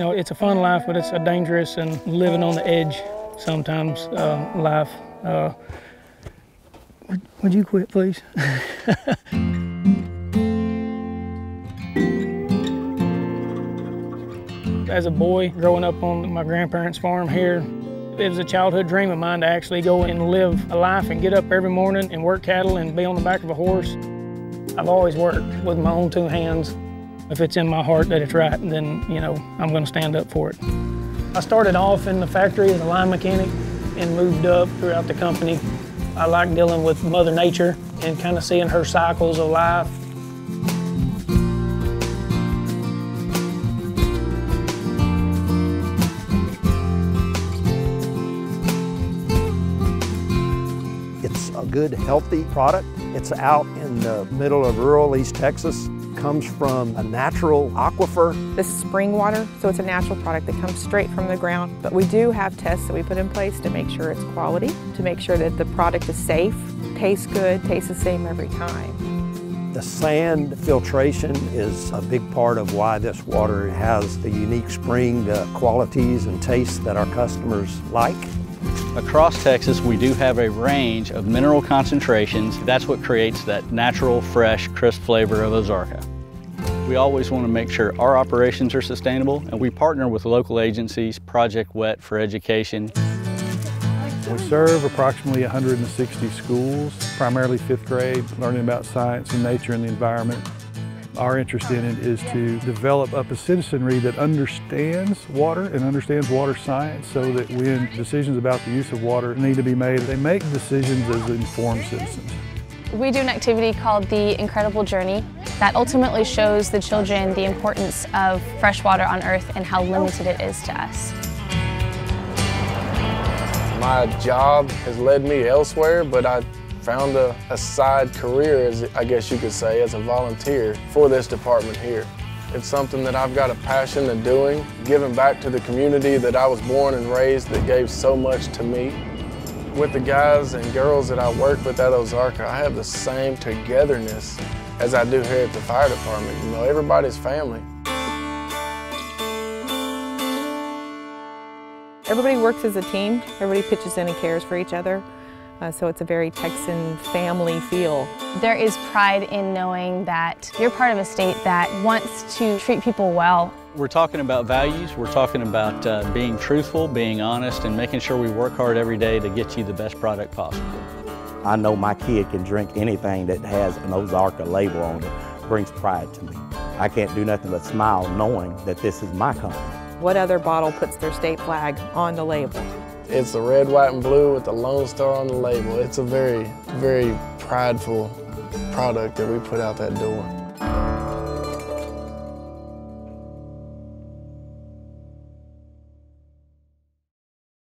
know, it's a fun life, but it's a dangerous and living on the edge sometimes uh, life. Uh, would, would you quit, please? As a boy, growing up on my grandparents' farm here, it was a childhood dream of mine to actually go and live a life and get up every morning and work cattle and be on the back of a horse. I've always worked with my own two hands. If it's in my heart that it's right, then, you know, I'm going to stand up for it. I started off in the factory as a line mechanic and moved up throughout the company. I like dealing with Mother Nature and kind of seeing her cycles of life. It's a good, healthy product. It's out in the middle of rural East Texas. Comes from a natural aquifer. This is spring water, so it's a natural product that comes straight from the ground. But we do have tests that we put in place to make sure it's quality, to make sure that the product is safe, tastes good, tastes the same every time. The sand filtration is a big part of why this water has the unique spring qualities and tastes that our customers like. Across Texas, we do have a range of mineral concentrations. That's what creates that natural, fresh, crisp flavor of Ozarka. We always want to make sure our operations are sustainable, and we partner with local agencies, Project WET for education. We serve approximately 160 schools, primarily fifth grade, learning about science and nature and the environment. Our interest in it is to develop up a citizenry that understands water and understands water science so that when decisions about the use of water need to be made, they make decisions as informed citizens. We do an activity called the Incredible Journey that ultimately shows the children the importance of fresh water on Earth and how limited it is to us. My job has led me elsewhere, but I found a, a, side career, as I guess you could say, as a volunteer for this department here. It's something that I've got a passion in doing, giving back to the community that I was born and raised that gave so much to me. With the guys and girls that I work with at Ozarka, I have the same togetherness as I do here at the fire department. You know, everybody's family. Everybody works as a team. Everybody pitches in and cares for each other. Uh, so it's a very Texan family feel. There is pride in knowing that you're part of a state that wants to treat people well. We're talking about values, we're talking about uh, being truthful, being honest, and making sure we work hard every day to get you the best product possible. I know my kid can drink anything that has an Ozarka label on it. Brings pride to me. I can't do nothing but smile knowing that this is my company. What other bottle puts their state flag on the label? It's the red, white, and blue with the Lone Star on the label. It's a very, very prideful product that we put out that door.